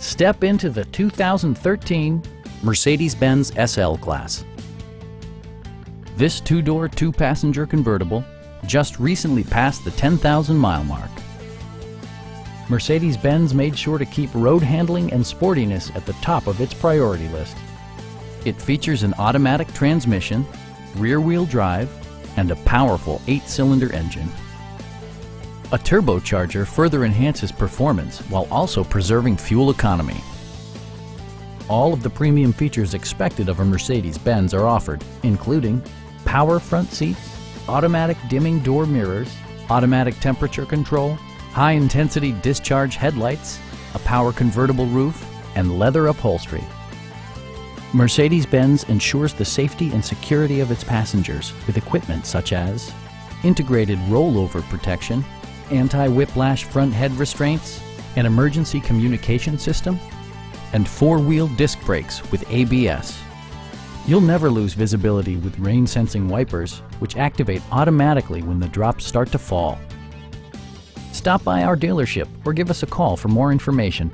Step into the 2013 Mercedes-Benz SL Class. This two-door, two-passenger convertible just recently passed the 10,000 mile mark. Mercedes-Benz made sure to keep road handling and sportiness at the top of its priority list. It features an automatic transmission, rear-wheel drive, and a powerful eight-cylinder engine. A turbocharger further enhances performance while also preserving fuel economy. All of the premium features expected of a Mercedes-Benz are offered, including power front seats, automatic dimming door mirrors, automatic temperature control, high-intensity discharge headlights, a power convertible roof, and leather upholstery. Mercedes-Benz ensures the safety and security of its passengers with equipment such as integrated rollover protection, anti-whiplash front head restraints, an emergency communication system, and four-wheel disc brakes with ABS. You'll never lose visibility with rain-sensing wipers, which activate automatically when the drops start to fall. Stop by our dealership or give us a call for more information.